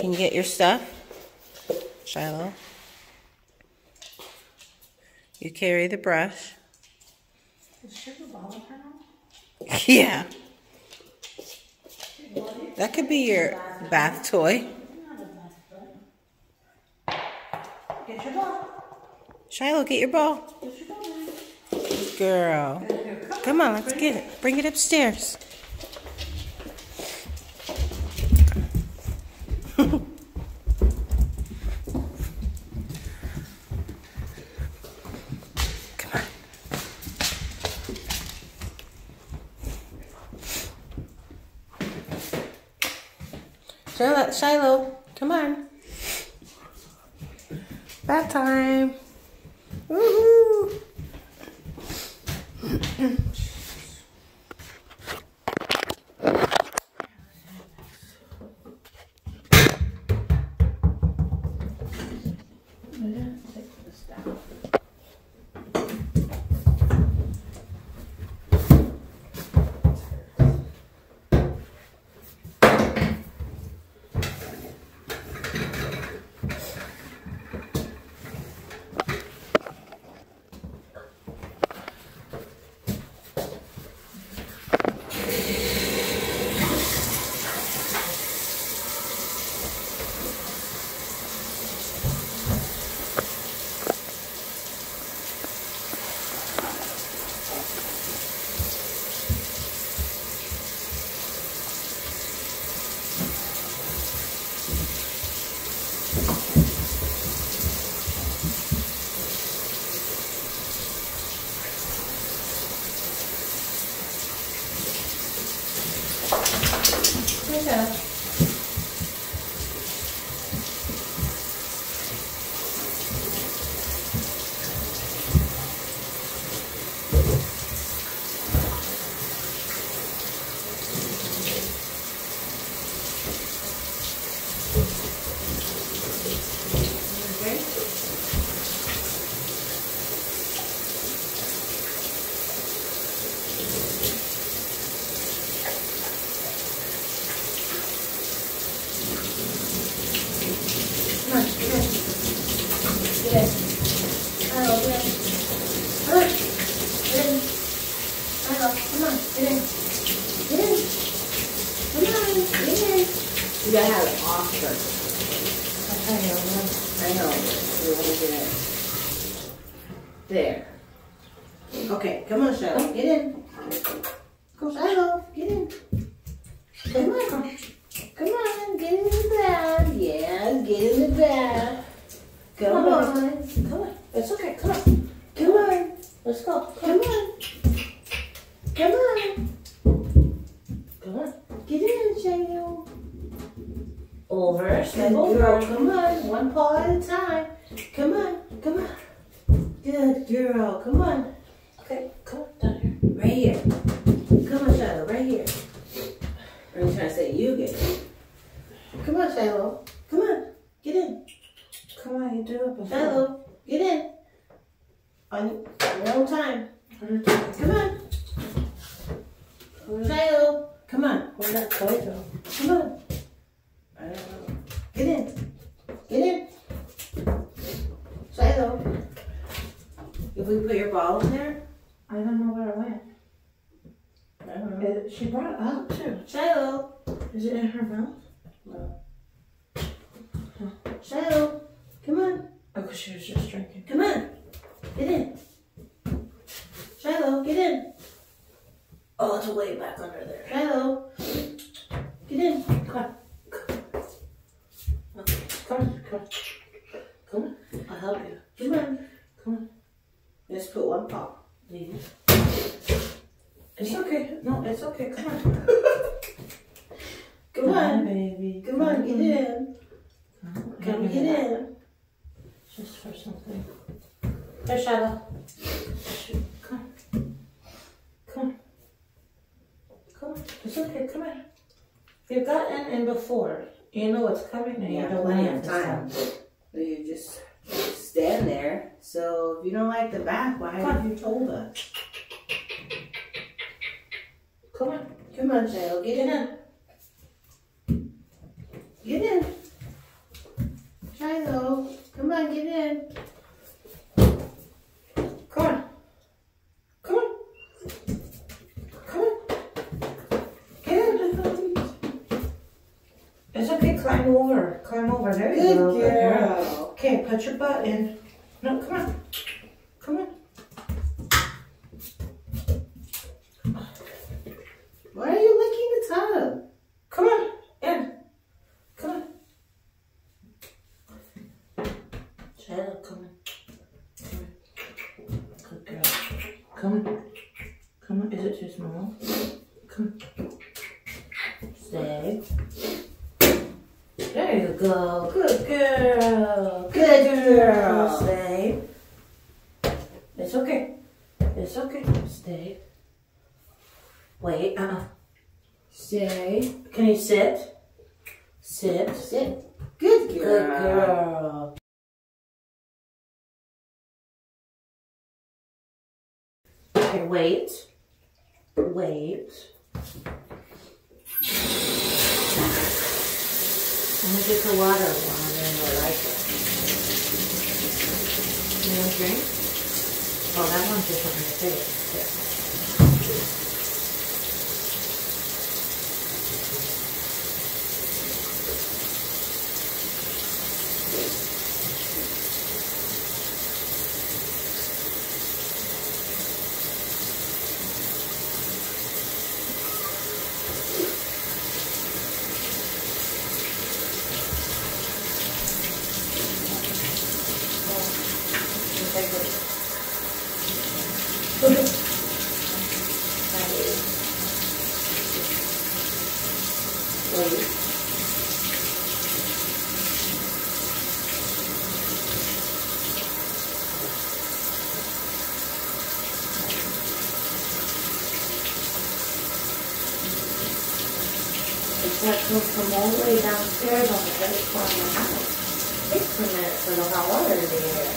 Can you get your stuff? Shiloh. You carry the brush. Yeah. That could be your bath toy. Get your ball. Shiloh, get your ball. Get your ball. Good girl. Come on, let's get it. Bring it upstairs. Come on. Shiloh, come on. Bath time. Woohoo! Take this down. Good job. Okay. Come on, get in. Get in. Hello, get in. Come on, get in. Hello, come on, get in. Get in. Come on, get in. You gotta have it off first. I know, I know. You wanna get in. There. Okay, come on, Shiloh, get in. Go, Shiloh, get in. Come on. Come on, get in the bath. Yeah, get in the bath. Come on. Come on. It's okay. Come on. Come on. Let's go. Come on. Come on. Come on. Get in, Shiloh. Over. Step over. Come on. One paw at a time. Come on. Come on. Good girl. Come on. Okay. Come on. Down here. Right here. Come on, Shiloh. Right here. Or I'm trying to say you get it. Come on, Shiloh. Come on. Get in. Come on, you do it before. Shiloh, get in. On your own time. Come on. Shiloh, come on. Where'd that toy go? Come on. I don't know. Get in. Get in. Shiloh. If we put your ball in there, I don't know where it went. I don't know. It, she brought it up too. Shiloh. Is it in her mouth? No. Shiloh, come on. Oh, because she was just drinking. Come on. Get in. Shiloh, get in. Oh, it's way back under there. Shiloh. Get in. Come on. Okay, come on, come on. Come on. I'll help you. Come on. Come on. Let's put one paw. Please. It's okay. No, it's okay. Come on. Come on. baby. Come on, get in. Come Come get in. Just for something. Here, Shiloh. Come on. Come on. Come on. It's okay. Come on. You've gotten in before. You know what's coming and you don't plenty of time. time. You just stand there. So if you don't like the back, why haven't you told us? Come on. Come on, Shiloh. Get in. Get in. Shiloh, come on, get in. Come on. Come on. Come on. Get in. It's okay, climb over. Climb over. There you Good go. girl. Okay, put your butt in. No, come on. Come on. Why are you licking the tub? Come on. In. Come on. Shadow, come on. Come on. Good girl. Come on. Come on. Is it too small? Come on. Stay. There you go. Good girl. Good girl. Stay. It's okay. It's okay. Stay. Wait. Uh-uh. Stay. Can you sit? Sit. Sit. Good girl. Good girl. Okay, wait. Wait. Let me get the water while I'm in the like it. You want a drink? Oh, that one's just on your face. Wait. It's like come from all the way downstairs on the other corner of the house. A minute for the hot water to get here.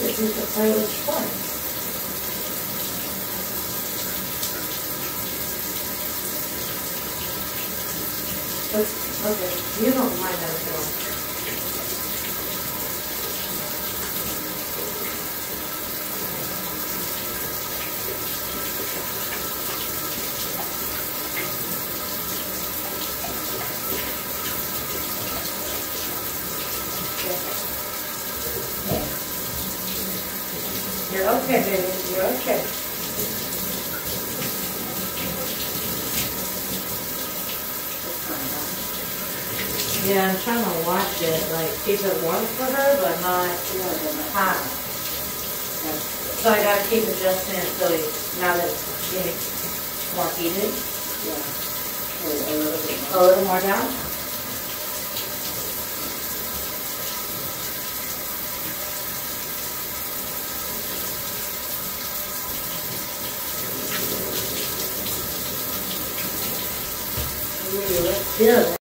This is the Polish one. Okay, you don't mind that at all. You're okay, baby. You're okay. Yeah, I'm trying to watch it, like keep it warm for her, but not hot. So I gotta keep adjusting it so it- now that it's getting more heated, Yeah. A little bit a more. little more down. Oh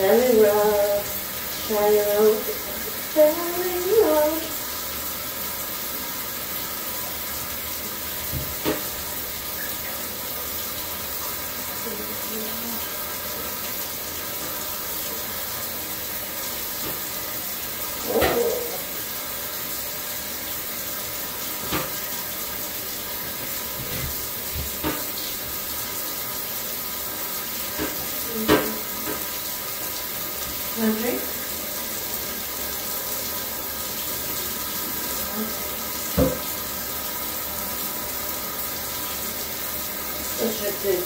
very rough, very Shiloh.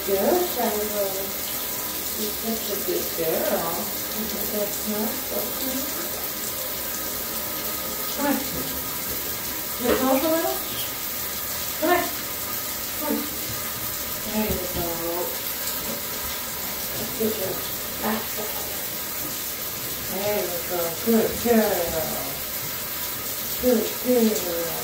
You're such a good girl. Isn't that nice? Okay. Come on. You want to talk a little? Come on. Come on. There you go. Let's get your backside. There you go. Good girl. Good girl.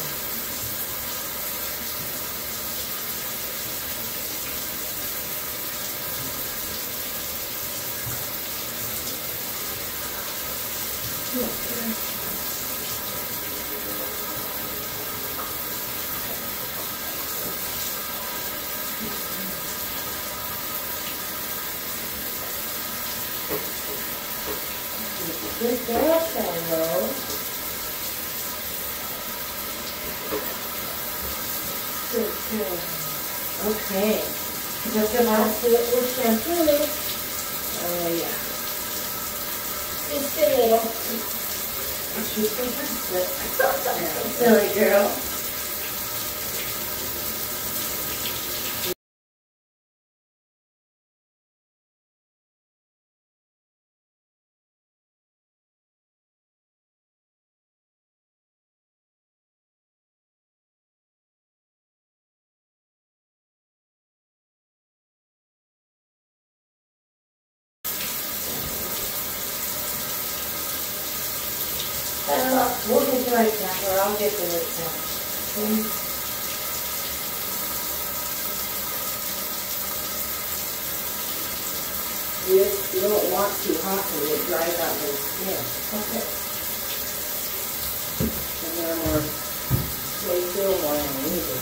Good girl, Shiloh. Good girl. Okay. Just your mouth to it with shampoo. Oh, yeah. Just a little. She's fantastic. Silly girl. We'll get the right number. I'll get the right number. You, you don't want too hot because it dries out your skin. Okay. And they're more, they feel more uneasy.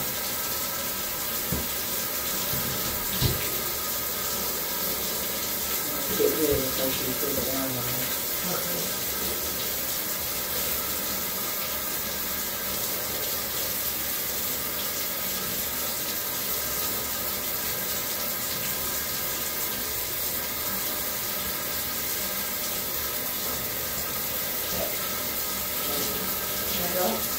Get rid of it so you put it down on it. Okay. There you go.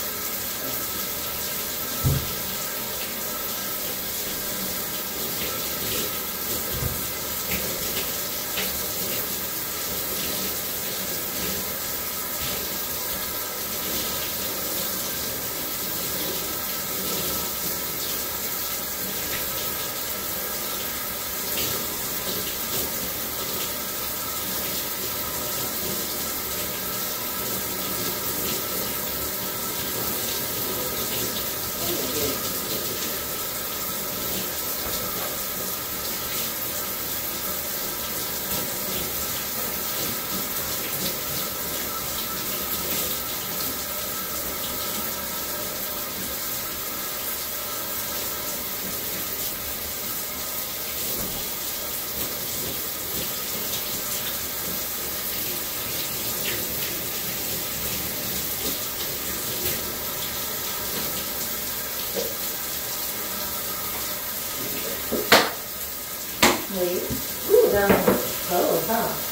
Wait. Ooh, that was close, huh?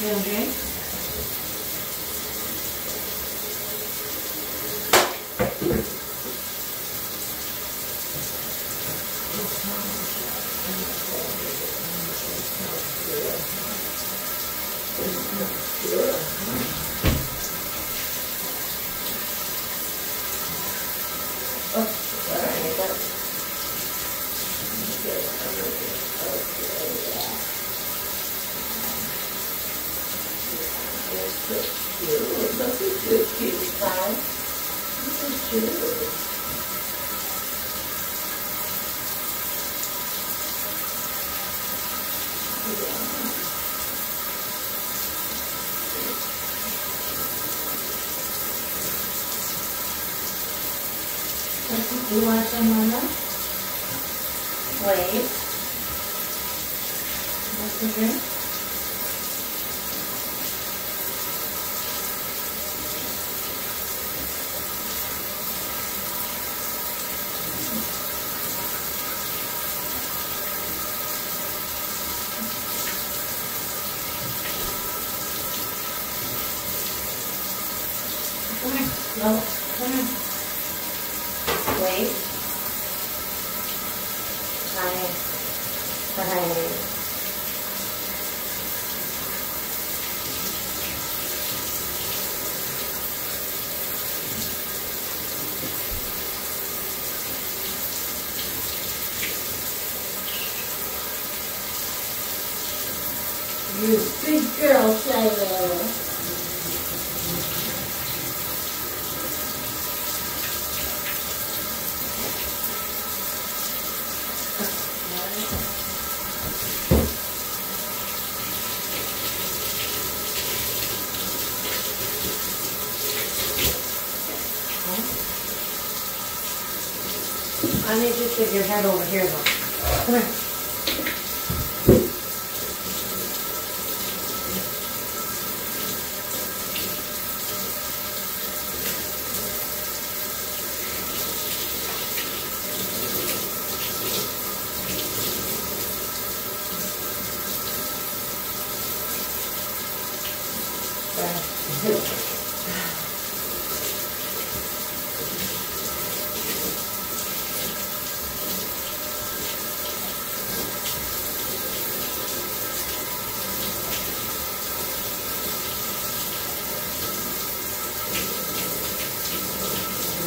You want This is good, cutie pie. This is good. You want some, Mama? Wait. What's the drink? No, come here. Wait. Hi. Hi. You big girl, Shiloh. I need you to stick your head over here though. Come here.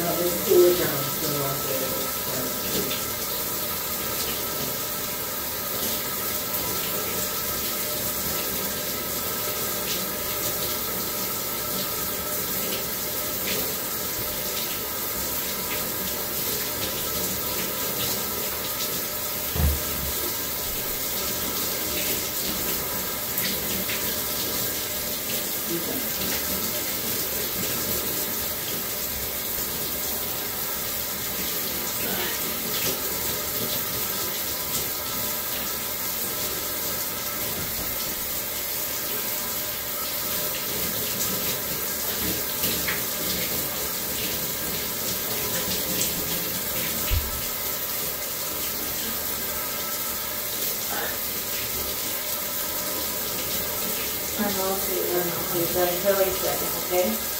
Now this cooler down, so I said, I'm also, I'm always until he's second, okay?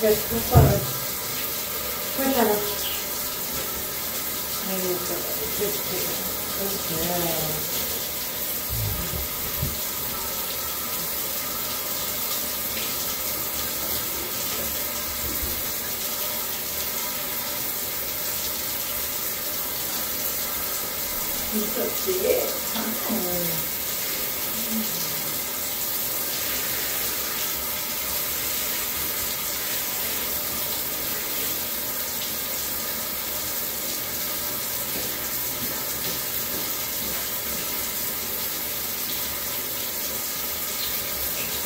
Good, come forward. Come here, Tyler. Maybe it's a- just take it. Okay.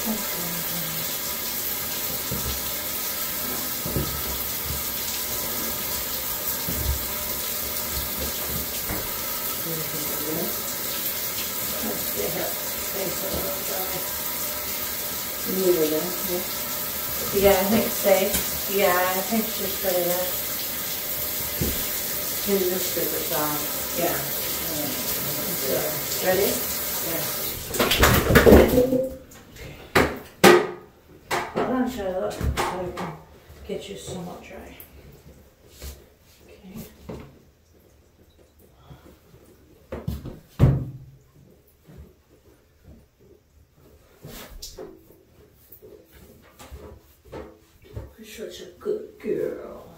He's so big. Let's get her face a little dry. you know that, yeah? Yeah, I think safe. Yeah, I think she's pretty good. And you're super soft. Yeah. Yeah. Ready? Hold on, Charlotte, so I can get you somewhat dry. Okay. You're such a good girl.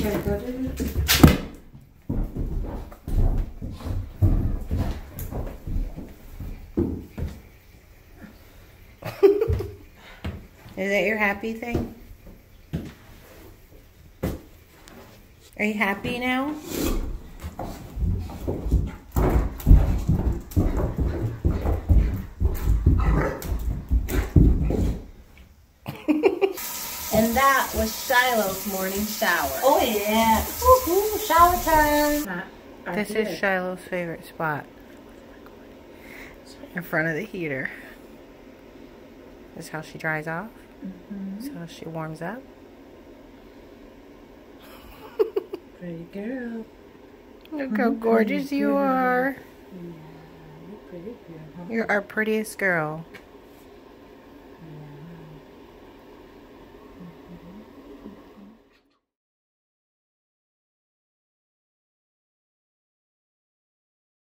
Here, go do it. Is that your happy thing? Are you happy now? And that was Shiloh's morning shower. Oh yeah. Woo-hoo, shower time. This is Shiloh's favorite spot. In front of the heater. This is how she dries off. Mm-hmm. So she warms up. Pretty girl. Look how mm-hmm. gorgeous you are. Pretty girl. You're our prettiest girl.